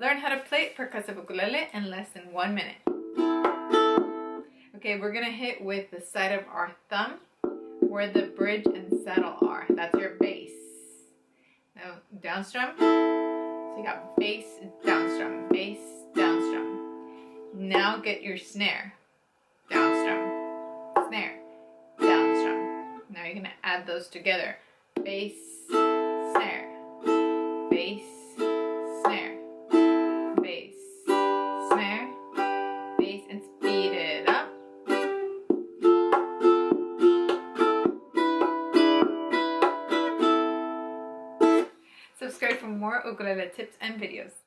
Learn how to play percussive ukulele in less than one minute. Okay, we're gonna hit with the side of our thumb where the bridge and saddle are. That's your bass. Now, downstrum. So you got bass, downstrum, bass, downstrum. Now get your snare. Downstrum, snare, downstrum. Now you're gonna add those together. Bass, Subscribe for more ukulele tips and videos.